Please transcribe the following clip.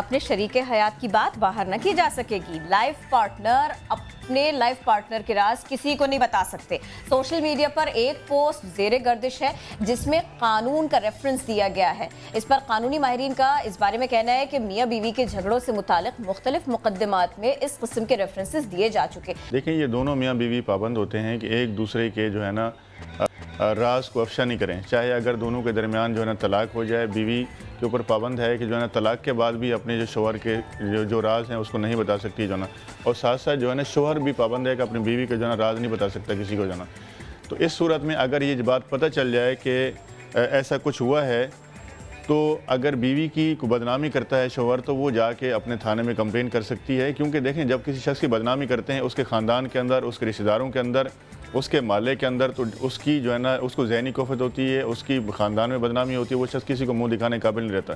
اپنے شریک حیات کی بات باہر نہ کی جا سکے گی۔ لائف پارٹنر اپنے لائف پارٹنر کے راز کسی کو نہیں بتا سکتے۔ سوشل میڈیا پر ایک پوسٹ زیر گردش ہے، جس میں قانون کا ریفرنس دیا گیا ہے۔ اس پر قانونی ماہرین کا اس بارے میں کہنا ہے کہ میاں بیوی کے جھگڑوں سے متعلق مختلف مقدمات میں اس قسم کے ریفرنسز دیے جا چکے۔ دیکھیں، یہ دونوں میاں بیوی پابند ہوتے ہیں کہ ایک دوسرے کے جو ہے نا راز کو افشا نہیں کریں۔ چاہے اگر دونوں کے درمیان جو ہے نا طلاق ہو جائے، بیوی کے اوپر پابند ہے کہ جو ہے نا طلاق کے بعد بھی اپنے جو شوہر کے جو راز ہیں اس کو نہیں بتا سکتی جو ہے نا۔ اور ساتھ ساتھ جو ہے نا شوہر بھی پابند ہے کہ اپنی بیوی کا جو ہے نا راز نہیں بتا سکتا کسی کو جو ہے نا۔ تو اس صورت میں اگر یہ بات پتہ چل جائے کہ ایسا کچھ ہوا ہے، تو اگر بیوی کی کو بدنامی کرتا ہے شوہر، تو وہ جا کے اپنے تھانے میں کمپلین کر سکتی ہے۔ کیونکہ دیکھیں، جب کسی شخص کی بدنامی کرتے ہیں، اس کے خاندان کے اندر، اس کے رشتہ داروں کے اندر اس کے مالے کے اندر تو اس کی جو ہے نا، اس کو ذہنی کوفت ہوتی ہے، اس کی خاندان میں بدنامی ہوتی ہے، وہ شخص کسی کو منہ دکھانے قابل نہیں رہتا۔